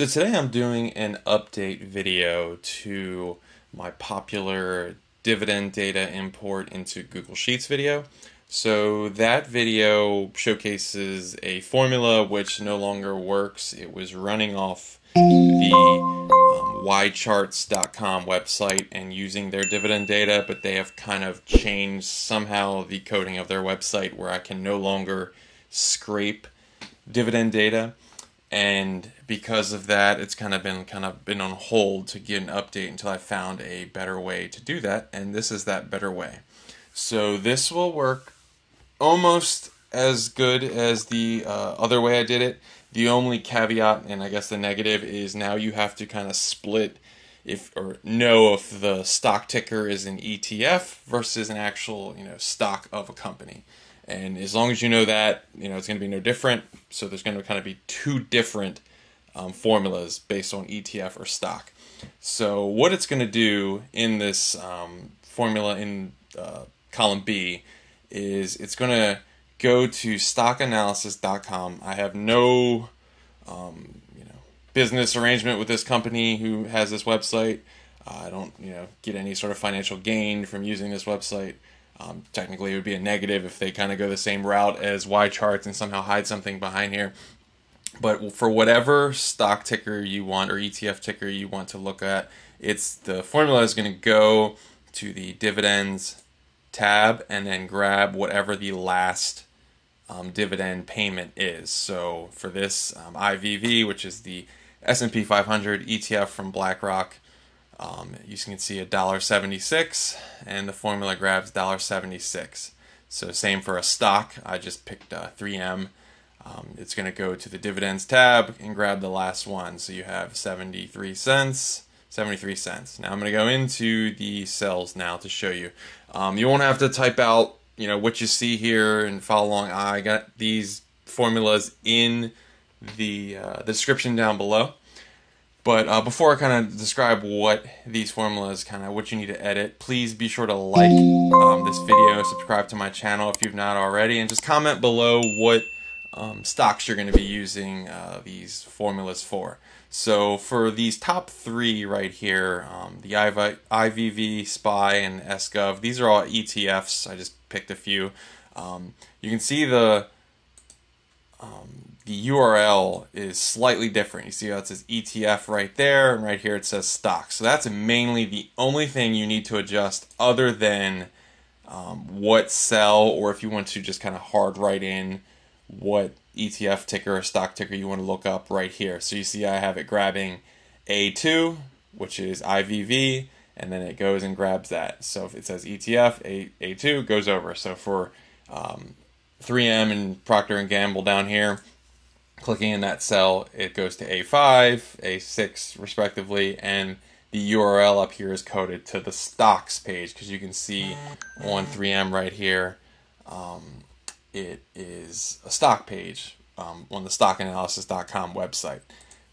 So today I'm doing an update video to my popular dividend data import into Google Sheets video. So that video showcases a formula which no longer works. It was running off the um, ycharts.com website and using their dividend data, but they have kind of changed somehow the coding of their website where I can no longer scrape dividend data and because of that it's kind of been kind of been on hold to get an update until I found a better way to do that and this is that better way. So this will work almost as good as the uh, other way I did it. The only caveat and I guess the negative is now you have to kind of split if or know if the stock ticker is an ETF versus an actual you know stock of a company and as long as you know that, you know, it's going to be no different. So there's going to kind of be two different um, formulas based on ETF or stock. So what it's going to do in this um, formula in uh, column B is it's going to go to stockanalysis.com. I have no, um, you know, business arrangement with this company who has this website. Uh, I don't, you know, get any sort of financial gain from using this website. Um, technically, it would be a negative if they kind of go the same route as Y charts and somehow hide something behind here. But for whatever stock ticker you want or ETF ticker you want to look at, it's the formula is going to go to the dividends tab and then grab whatever the last um, dividend payment is. So for this um, IVV, which is the S&P 500 ETF from BlackRock, um, you can see a dollar seventy-six, and the formula grabs dollar seventy-six. So same for a stock. I just picked uh, 3M. Um, it's going to go to the dividends tab and grab the last one. So you have 73 cents, 73 cents. Now I'm going to go into the cells now to show you. Um, you won't have to type out, you know, what you see here and follow along. I got these formulas in the, uh, the description down below. But uh, before I kind of describe what these formulas, kind of what you need to edit, please be sure to like um, this video, subscribe to my channel if you've not already, and just comment below what um, stocks you're going to be using uh, these formulas for. So for these top three right here, um, the IVV, SPY, and SGov, these are all ETFs. I just picked a few. Um, you can see the um, the URL is slightly different. You see how it says ETF right there, and right here it says stock. So that's mainly the only thing you need to adjust other than um, what cell, or if you want to just kind of hard write in what ETF ticker or stock ticker you want to look up right here. So you see I have it grabbing A2, which is IVV, and then it goes and grabs that. So if it says ETF, A, A2 goes over. So for um, 3M and Procter & Gamble down here, Clicking in that cell, it goes to A5, A6 respectively, and the URL up here is coded to the stocks page because you can see on 3M right here, um, it is a stock page um, on the stockanalysis.com website.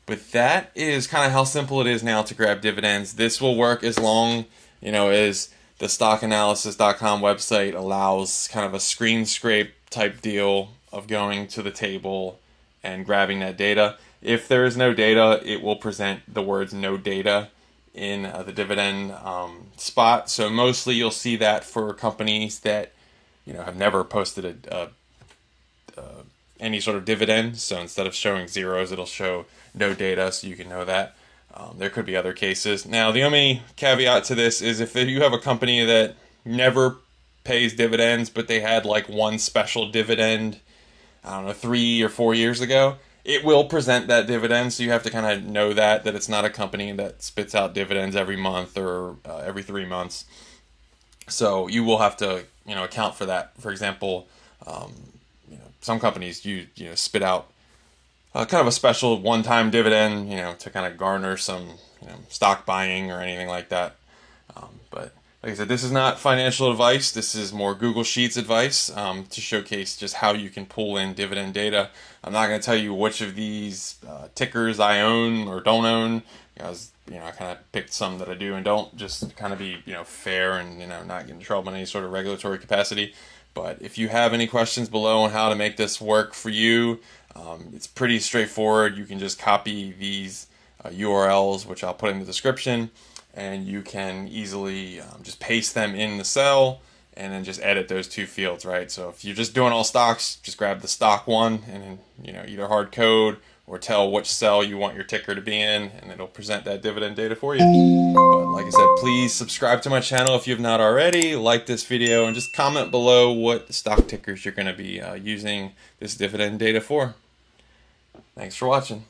But that is kind of how simple it is now to grab dividends. This will work as long, you know, as the stockanalysis.com website allows kind of a screen scrape type deal of going to the table and grabbing that data. If there is no data, it will present the words no data in uh, the dividend um, spot. So mostly you'll see that for companies that you know have never posted a, a, a, any sort of dividend. So instead of showing zeros, it'll show no data, so you can know that. Um, there could be other cases. Now the only caveat to this is if you have a company that never pays dividends, but they had like one special dividend I don't know, three or four years ago, it will present that dividend. So you have to kind of know that that it's not a company that spits out dividends every month or uh, every three months. So you will have to you know account for that. For example, um, you know some companies you you know spit out uh, kind of a special one-time dividend, you know, to kind of garner some you know stock buying or anything like that. Um, but like I said, this is not financial advice. This is more Google Sheets advice um, to showcase just how you can pull in dividend data. I'm not going to tell you which of these uh, tickers I own or don't own. Because you know, I kind of picked some that I do and don't, just kind of be you know fair and you know not get in trouble in any sort of regulatory capacity. But if you have any questions below on how to make this work for you, um, it's pretty straightforward. You can just copy these uh, URLs, which I'll put in the description, and you can easily um, just paste them in the cell and then just edit those two fields, right? So if you're just doing all stocks, just grab the stock one and then, you know, either hard code or tell which cell you want your ticker to be in, and it'll present that dividend data for you. Please subscribe to my channel if you have not already, like this video, and just comment below what stock tickers you're going to be uh, using this dividend data for. Thanks for watching.